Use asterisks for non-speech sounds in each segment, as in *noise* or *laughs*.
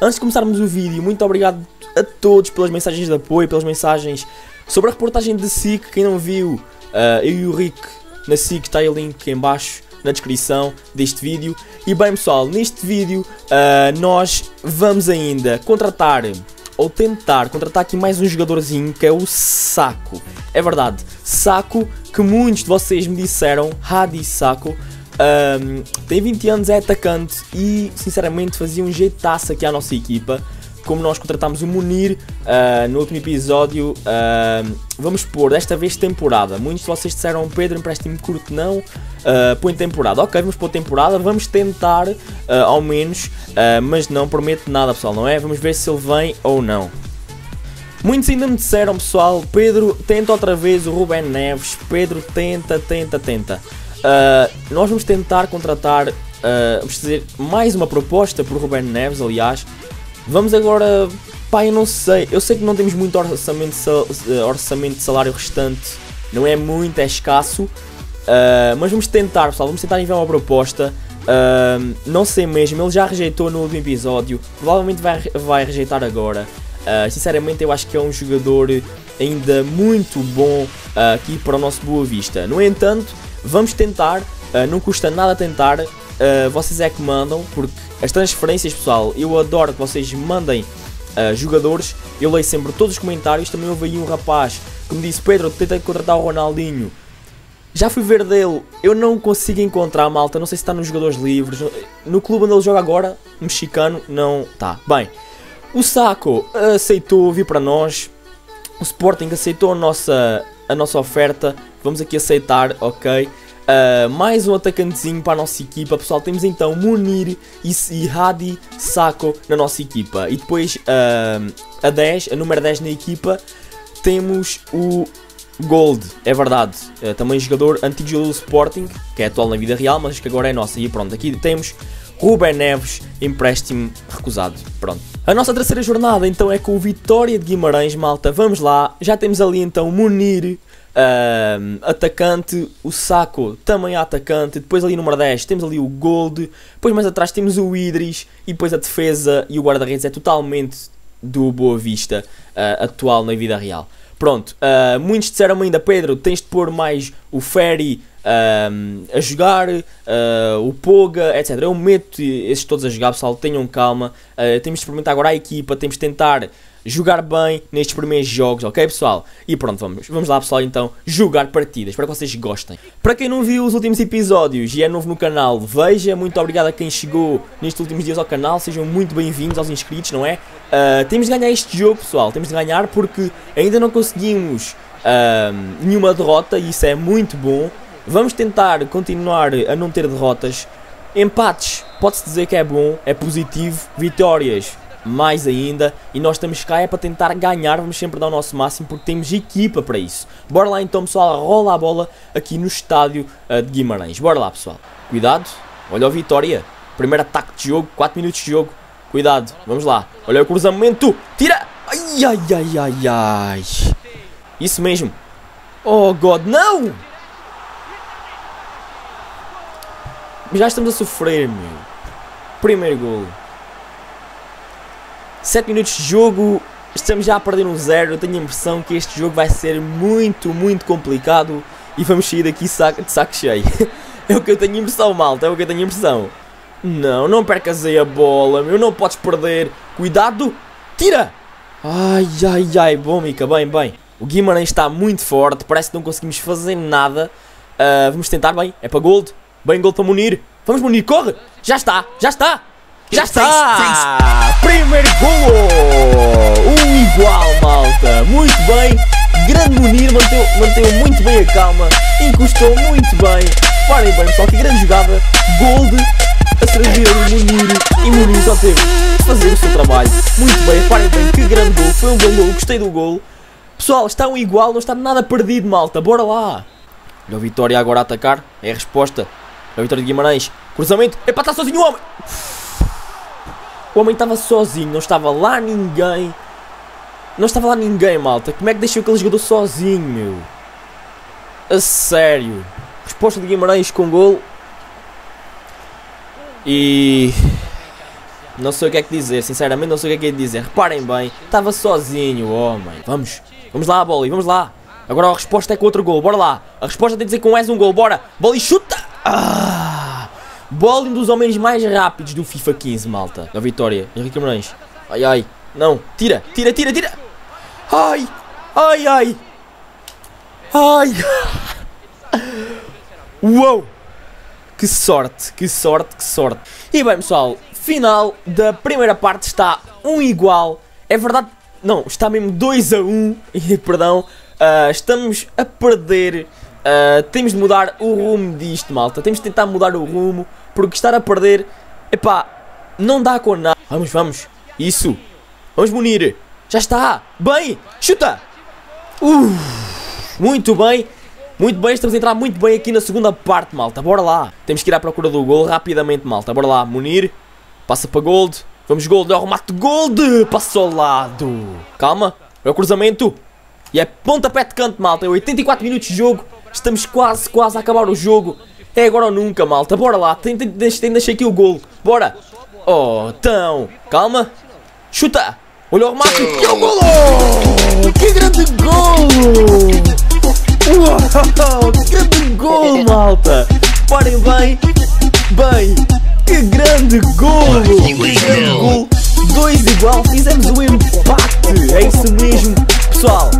Antes de começarmos o vídeo, muito obrigado a todos pelas mensagens de apoio, pelas mensagens sobre a reportagem de SIC. Quem não viu, uh, eu e o Rick na SIC está aí o link em baixo na descrição deste vídeo. E bem pessoal, neste vídeo uh, nós vamos ainda contratar ou tentar contratar aqui mais um jogadorzinho que é o Saco. É verdade, Saco que muitos de vocês me disseram, Hadi Saco. Um, tem 20 anos, é atacante e sinceramente fazia um jeitaço aqui à nossa equipa como nós contratámos o Munir uh, no último episódio, uh, vamos pôr desta vez temporada. Muitos de vocês disseram, Pedro, empreste-me curto, não, uh, põe temporada. Ok, vamos pôr temporada, vamos tentar ao menos, mas não prometo nada, pessoal, não é? Vamos ver se ele vem ou não. Muitos ainda me disseram, pessoal, Pedro, tenta outra vez o Ruben Neves. Pedro, tenta, tenta, tenta. Nós vamos tentar contratar, vamos fazer mais uma proposta por Ruben Neves, aliás. Vamos agora. Pá, eu não sei. Eu sei que não temos muito orçamento, eh, orçamento de salário restante. Não é muito, é escasso. Uh, mas vamos tentar, pessoal. Vamos tentar enviar uma proposta. Uh, não sei mesmo. Ele já rejeitou no último episódio. Provavelmente vai, vai rejeitar agora. Uh, sinceramente, eu acho que é um jogador ainda muito bom aqui para o nosso Boa Vista. No entanto, vamos tentar. não custa nada tentar. vocês é que mandam, porque as transferências, pessoal, eu adoro que vocês mandem uh, jogadores. Eu leio sempre todos os comentários. Também houve aí um rapaz que me disse: Pedro, tentei contratar o Ronaldinho. Já fui ver dele, eu não consigo encontrar malta. Não sei se está nos jogadores livres. No clube onde ele joga agora, mexicano, não está. Bem, o Saco aceitou vir para nós. O Sporting aceitou a nossa, a nossa oferta. Vamos aqui aceitar, ok. Uh, mais um atacantezinho para a nossa equipa, pessoal. Temos então Munir e, e Hadi Sako na nossa equipa. E depois uh, a 10, a número 10 na equipa, temos o Gold, é verdade. Uh, também jogador antigo do Sporting, que é atual na vida real, mas que agora é nossa. E pronto, aqui temos Ruben Neves, empréstimo recusado. Pronto. A nossa terceira jornada então é com o Vitória de Guimarães, malta. Vamos lá. Já temos ali então Munir, Uh, atacante, o Saco também é atacante. Depois ali número 10 temos ali o Gold. Depois mais atrás temos o Idris. E depois a defesa e o guarda-redes é totalmente do Boa Vista uh, atual na vida real. Pronto, uh, muitos disseram ainda, Pedro, tens de pôr mais o Ferry a jogar, o Poga, etc. Eu meto esses todos a jogar, pessoal, tenham calma. temos de experimentar agora a equipa, temos de tentar jogar bem nestes primeiros jogos, ok pessoal? E pronto, vamos, vamos lá pessoal então jogar partidas, espero que vocês gostem. Para quem não viu os últimos episódios e é novo no canal, veja, muito obrigado a quem chegou nestes últimos dias ao canal, sejam muito bem-vindos aos inscritos, não é? Uh, temos de ganhar este jogo pessoal, temos de ganhar porque ainda não conseguimos uh, nenhuma derrota e isso é muito bom. Vamos tentar continuar a não ter derrotas. Empates, pode-se dizer que é bom, é positivo. Vitórias, mais ainda. E nós estamos cá é para tentar ganhar, vamos sempre dar o nosso máximo porque temos equipa para isso. Bora lá então pessoal, rola a bola aqui no estádio uh, de Guimarães. Bora lá pessoal. Cuidado, olha o Vitória. Primeiro ataque de jogo, 4 minutos de jogo. Cuidado, vamos lá. Olha o cruzamento, tira! Ai, ai, ai, ai, ai. Isso mesmo. Oh God, não! Já estamos a sofrer, meu. Primeiro gol. 7 minutos de jogo, estamos já a perder um zero. Eu tenho a impressão que este jogo vai ser muito, muito complicado e vamos sair daqui de saco cheio. *laughs* é o que eu tenho a impressão, malta, é o que eu tenho a impressão. Não, não percas aí a bola, meu, não podes perder. Cuidado, tira! Ai, ai, ai, bom, Mica, bem, bem. O Guimarães está muito forte, parece que não conseguimos fazer nada. Uh, vamos tentar, bem, é para Gold. Bem, Gold para Munir. Vamos, Munir, corre! Já está, já está! Já está! Primeiro golo! Um igual, malta! Muito bem! Grande Munir, manteve, manteve muito bem a calma, encostou muito bem. Parem bem, pessoal, que grande jogada! Gold a servir o Munir e Munir só teve de fazer o seu trabalho. Muito bem, parem bem, que grande gol! Foi um bom gol, gostei do gol. Pessoal, está um igual, não está nada perdido, malta, bora lá! Olha o Vitória agora a atacar, é a resposta. Olha o Vitória de Guimarães, cruzamento, epá, está sozinho o homem! O homem estava sozinho, não estava lá ninguém. Não estava lá ninguém, malta. Como é que deixou aquele jogador sozinho, meu? A sério. Resposta de Guimarães com gol. E... Não sei o que é que dizer, sinceramente não sei o que é que é dizer. Reparem bem, estava sozinho, homem. Vamos, vamos lá, Boli, vamos lá. Agora a resposta é com outro gol, bora lá. A resposta tem de dizer com és um gol, bora. Boli chuta! Ah! Boli um dos homens mais rápidos do FIFA 15, malta. Da vitória, Henrique Moraes. Ai, ai, não, tira, tira, tira, tira. Ai, ai, ai. Ai. *laughs* Uou. Que sorte, que sorte, que sorte. E bem, pessoal, final da primeira parte está um igual. É verdade, não, está mesmo 2 a 1. Um, *laughs* perdão. Uh, estamos a perder. Uh, temos de mudar o rumo disto, malta. Temos de tentar mudar o rumo. Porque estar a perder. Epá, não dá com nada. Vamos, vamos. Isso. Vamos munir. Já está. Bem. Chuta. Uh, muito bem. Muito bem, estamos a entrar muito bem aqui na segunda parte, malta. Bora lá. Temos que ir à procura do gol rapidamente, malta. Bora lá. Munir. Passa para Gold. Vamos, Gold. É o remate Gold. Passou ao lado. Calma. É o cruzamento. E é pontapé de canto, malta. É 84 minutos de jogo. Estamos quase, quase a acabar o jogo. É agora ou nunca, malta. Bora lá. Tem, tem, tem, deixei aqui o gol. Bora. Oh, então. Calma. Chuta. Olha o remate. E o golo. Que grande golo. Uau, que grande gol, malta. Parem bem. Bem. Que grande golo. Que grande gol. Dois igual. Fizemos o empate. É isso mesmo. Pessoal,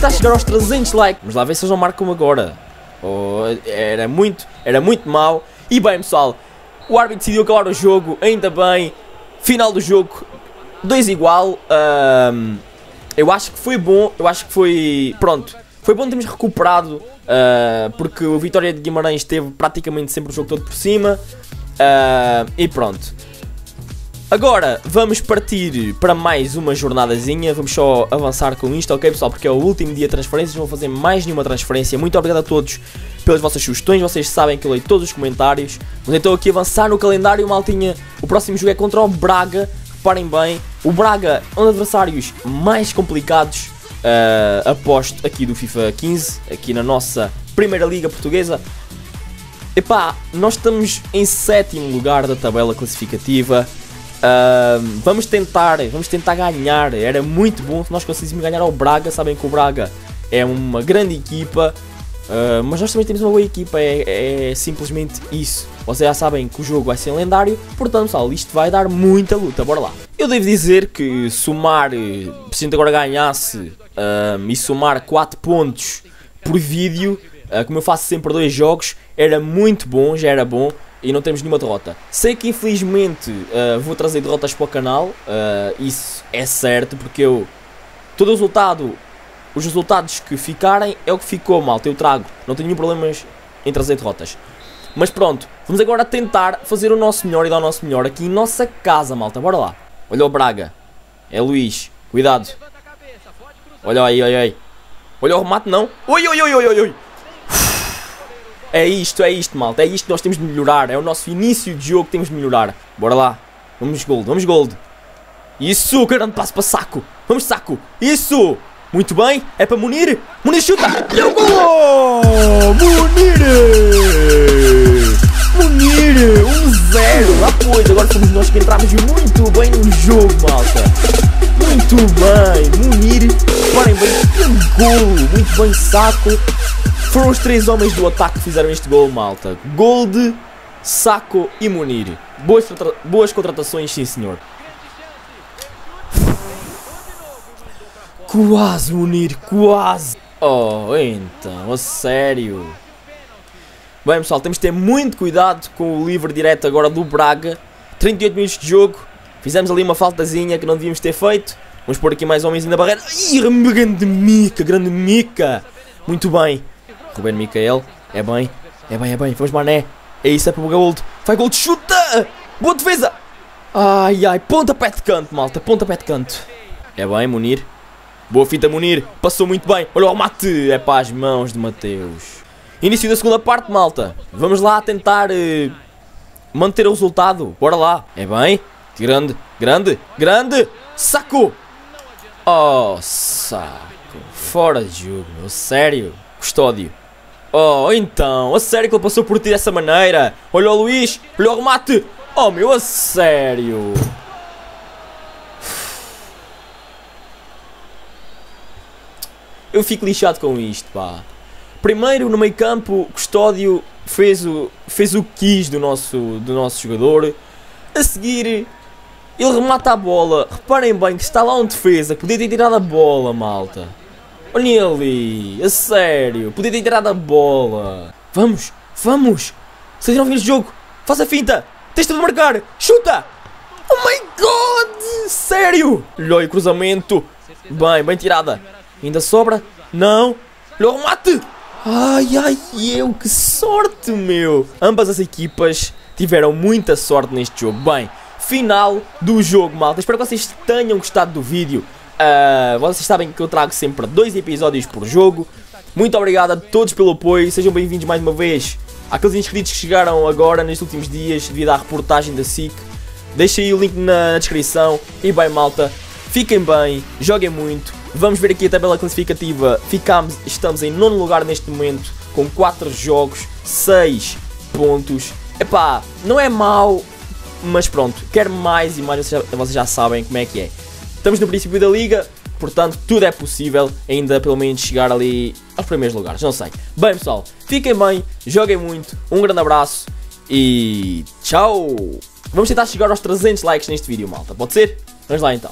vamos tentar chegar aos 300 likes. Vamos lá ver se eles não marcam agora. Oh, era muito, era muito mal. E bem, pessoal, o árbitro decidiu acabar o jogo. Ainda bem. Final do jogo, 2 igual. Um, eu acho que foi bom. Eu acho que foi. Pronto. Foi bom termos recuperado. Uh, porque o Vitória de Guimarães teve praticamente sempre o jogo todo por cima. Uh, e pronto. Agora vamos partir para mais uma jornadazinha. Vamos só avançar com isto, ok pessoal? Porque é o último dia de transferências. Não vou fazer mais nenhuma transferência. Muito obrigado a todos pelas vossas sugestões. Vocês sabem que eu leio todos os comentários. Vamos então aqui avançar no calendário, maltinha. O próximo jogo é contra o Braga. Reparem bem, o Braga é um dos adversários mais complicados. Uh, aposto aqui do FIFA 15, aqui na nossa Primeira Liga Portuguesa. Epá, nós estamos em sétimo lugar da tabela classificativa. Uh, vamos tentar, vamos tentar ganhar. Era muito bom se nós conseguíssemos ganhar ao Braga. Sabem que o Braga é uma grande equipa, uh, mas nós também temos uma boa equipa. É, é, simplesmente isso. Vocês já sabem que o jogo vai ser lendário, portanto, pessoal, isto vai dar muita luta. Bora lá. Eu devo dizer que somar, se gente agora ganhasse uh, e somar 4 pontos por vídeo, como eu faço sempre dois jogos, era muito bom, já era bom e não temos nenhuma derrota. Sei que infelizmente uh, vou trazer derrotas para o canal, uh, isso é certo, porque eu. Todo o resultado, os resultados que ficarem é o que ficou, malta. Eu trago, não tenho nenhum problema em trazer derrotas. Mas pronto, vamos agora tentar fazer o nosso melhor e dar o nosso melhor aqui em nossa casa, malta. Bora lá. Olha o Braga, é Luís, cuidado. Olha aí, olha aí. Olha o remate, não. Oi, oi, oi, oi, oi, oi. É isto, é isto, malta. É isto que nós temos de melhorar. É o nosso início de jogo que temos de melhorar. Bora lá. Vamos gold, vamos gold. Isso, grande passo para saco. Vamos saco. Isso. Muito bem. É para Munir. Munir chuta. E o gol! Munir! Munir! 1-0. Um ah, pois. Agora fomos nós que entramos muito bem no jogo, malta. Muito bem. Munir. Parem bem. Que gol. Muito bem, saco. Foram os três homens do ataque que fizeram este gol, malta. Gold, Saco e Munir. Boas, boas contratações, sim senhor. Quase, Munir, quase. Oh, então, a sério. Bem, pessoal, temos de ter muito cuidado com o livre direto agora do Braga. 38 minutos de jogo. Fizemos ali uma faltazinha que não devíamos ter feito. Vamos pôr aqui mais homens na barreira. Ih, grande mica, grande mica. Muito bem. Ruben Micael. É bem. É bem, é bem. Vamos, Mané. É isso, é para o Gold. Vai, Gold. Chuta! Boa defesa! Ai, ai. Pontapé de canto, malta. Pontapé de canto. É bem, Munir. Boa fita, Munir. Passou muito bem. Olha o mate. É para as mãos de Mateus. Início da segunda parte, malta. Vamos lá tentar uh, manter o resultado. Bora lá. É bem. Grande, grande, grande. Saco. Oh, saco. Fora de jogo, meu. Sério. Custódio. Oh, então, a sério que ele passou por ti dessa maneira? Olha o Luís, olha o remate. Oh meu, a sério? Eu fico lixado com isto, pá. Primeiro, no meio campo, Custódio fez o, fez o quis do nosso, do nosso jogador. A seguir, ele remata a bola. Reparem bem que está lá um defesa. Podia ter tirado a bola, malta. Olhem ali. A sério. Podia ter tirado a bola. Vamos. Vamos. Vocês não viram jogo. Faça finta. Testa de marcar. Chuta. Oh my god. Sério. Olha cruzamento. Bem, bem tirada. Ainda sobra? Não. Olha o remate. Ai, ai, eu. Que sorte, meu. Ambas as equipas tiveram muita sorte neste jogo. Bem, final do jogo, malta. Espero que vocês tenham gostado do vídeo. Uh, vocês sabem que eu trago sempre dois episódios por jogo. Muito obrigado a todos pelo apoio. Sejam bem-vindos mais uma vez àqueles inscritos que chegaram agora nestes últimos dias devido à reportagem da SIC. Deixem aí o link na descrição. E bem, malta, fiquem bem, joguem muito. Vamos ver aqui a tabela classificativa. Ficamos, estamos em nono lugar neste momento com 4 jogos, 6 pontos. Epá, não é mau, mas pronto, quero mais e mais, vocês já, vocês já sabem como é que é. Estamos no princípio da liga, portanto tudo é possível, ainda pelo menos chegar ali aos primeiros lugares, não sei. Bem pessoal, fiquem bem, joguem muito, um grande abraço e tchau! Vamos tentar chegar aos 300 likes neste vídeo, malta, pode ser? Vamos lá então.